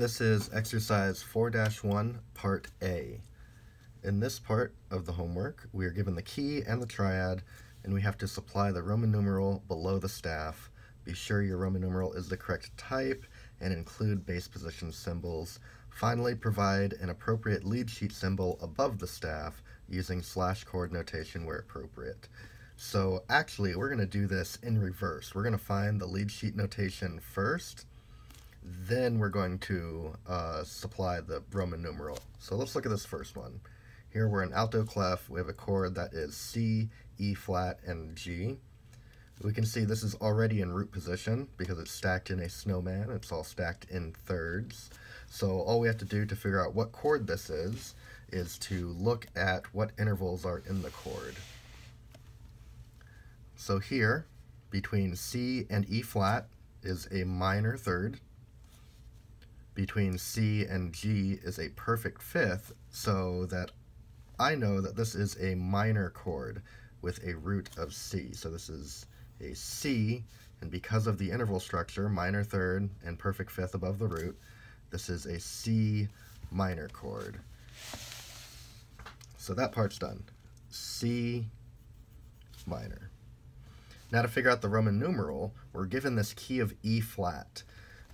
This is exercise 4-1, part A. In this part of the homework, we are given the key and the triad, and we have to supply the Roman numeral below the staff. Be sure your Roman numeral is the correct type, and include bass position symbols. Finally, provide an appropriate lead sheet symbol above the staff using slash chord notation where appropriate. So actually, we're going to do this in reverse. We're going to find the lead sheet notation first, then we're going to uh, supply the Roman numeral. So let's look at this first one. Here we're in alto clef. We have a chord that is C, E flat, and G. We can see this is already in root position because it's stacked in a snowman. It's all stacked in thirds. So all we have to do to figure out what chord this is, is to look at what intervals are in the chord. So here, between C and E flat is a minor third between C and G is a perfect fifth, so that I know that this is a minor chord with a root of C. So this is a C, and because of the interval structure, minor third and perfect fifth above the root, this is a C minor chord. So that part's done. C minor. Now to figure out the Roman numeral, we're given this key of E flat.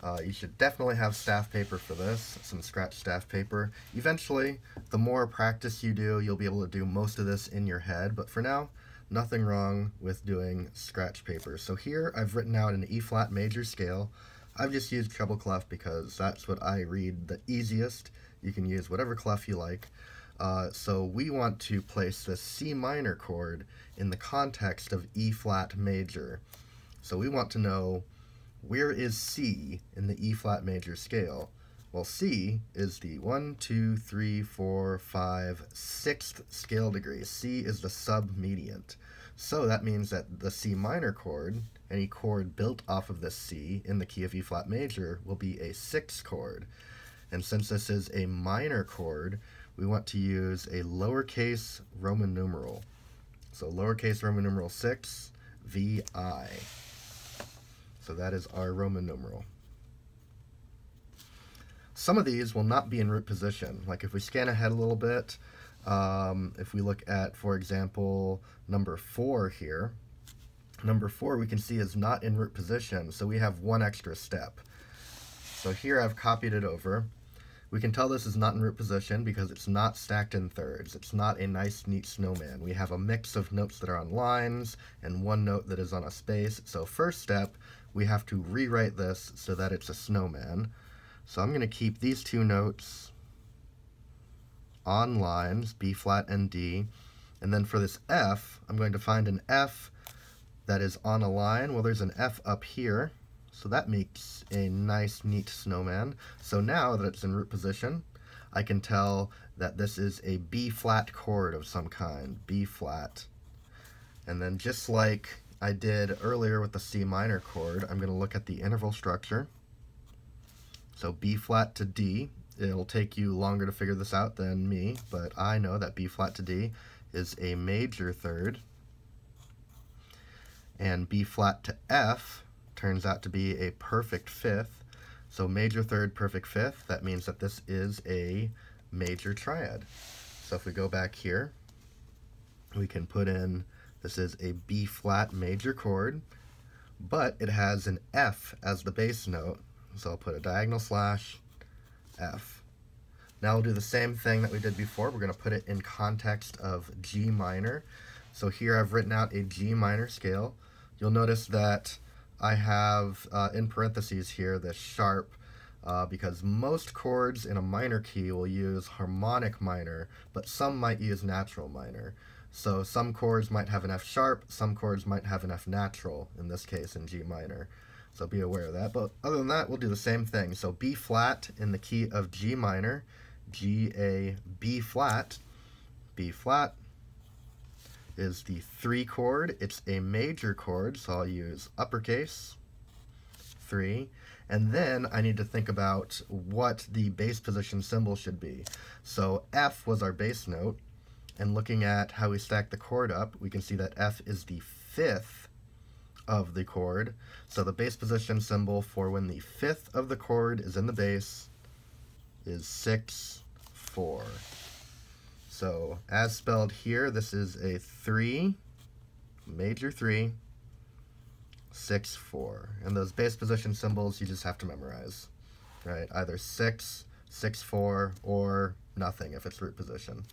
Uh, you should definitely have staff paper for this, some scratch staff paper. Eventually, the more practice you do, you'll be able to do most of this in your head, but for now, nothing wrong with doing scratch paper. So here I've written out an E-flat major scale. I've just used treble clef because that's what I read the easiest. You can use whatever clef you like. Uh, so we want to place the C minor chord in the context of E flat major. So we want to know where is C in the E flat major scale? Well, C is the 1, 2, 3, 4, 5, 6th scale degree. C is the submediant. So that means that the C minor chord, any chord built off of this C in the key of E flat major, will be a 6th chord. And since this is a minor chord, we want to use a lowercase Roman numeral. So lowercase Roman numeral 6, VI. So that is our Roman numeral. Some of these will not be in root position. Like if we scan ahead a little bit, um, if we look at, for example, number 4 here, number 4 we can see is not in root position, so we have one extra step. So here I've copied it over. We can tell this is not in root position because it's not stacked in thirds. It's not a nice, neat snowman. We have a mix of notes that are on lines and one note that is on a space. So first step, we have to rewrite this so that it's a snowman. So I'm going to keep these two notes on lines, B flat and D. And then for this F, I'm going to find an F that is on a line. Well, there's an F up here. So that makes a nice, neat snowman. So now that it's in root position, I can tell that this is a B-flat chord of some kind, B-flat. And then just like I did earlier with the C minor chord, I'm going to look at the interval structure. So B-flat to D, it'll take you longer to figure this out than me, but I know that B-flat to D is a major third. And B-flat to F turns out to be a perfect fifth. So major third, perfect fifth, that means that this is a major triad. So if we go back here, we can put in, this is a B flat major chord, but it has an F as the bass note. So I'll put a diagonal slash F. Now we'll do the same thing that we did before. We're going to put it in context of G minor. So here I've written out a G minor scale. You'll notice that I have uh, in parentheses here the sharp uh, because most chords in a minor key will use harmonic minor, but some might use natural minor. So some chords might have an F sharp, some chords might have an F natural, in this case in G minor. So be aware of that. But other than that, we'll do the same thing. So B flat in the key of G minor, G, A, B flat, B flat, is the 3 chord. It's a major chord, so I'll use uppercase, 3. And then I need to think about what the bass position symbol should be. So F was our bass note, and looking at how we stack the chord up, we can see that F is the fifth of the chord. So the bass position symbol for when the fifth of the chord is in the bass is 6, 4. So as spelled here, this is a 3, major 3, 6, 4. And those bass position symbols you just have to memorize, right? Either 6, 6, 4, or nothing if it's root position.